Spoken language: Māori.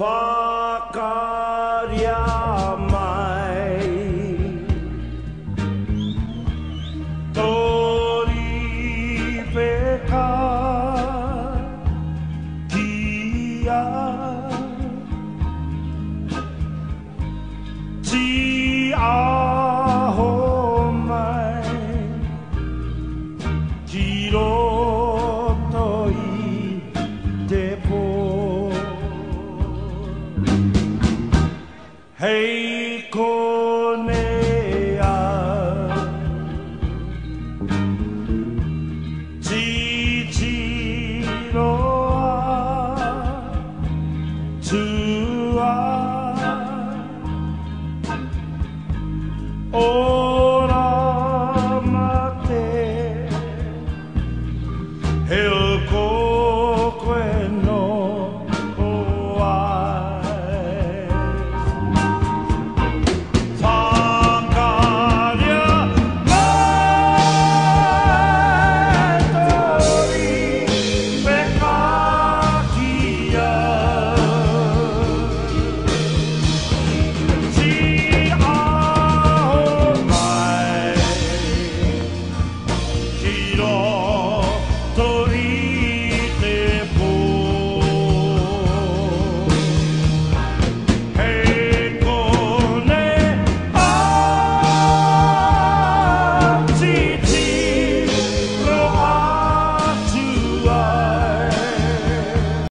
Whakaria mai Tori peka Kia mai Ki roto i Hey Cornelia, Miro.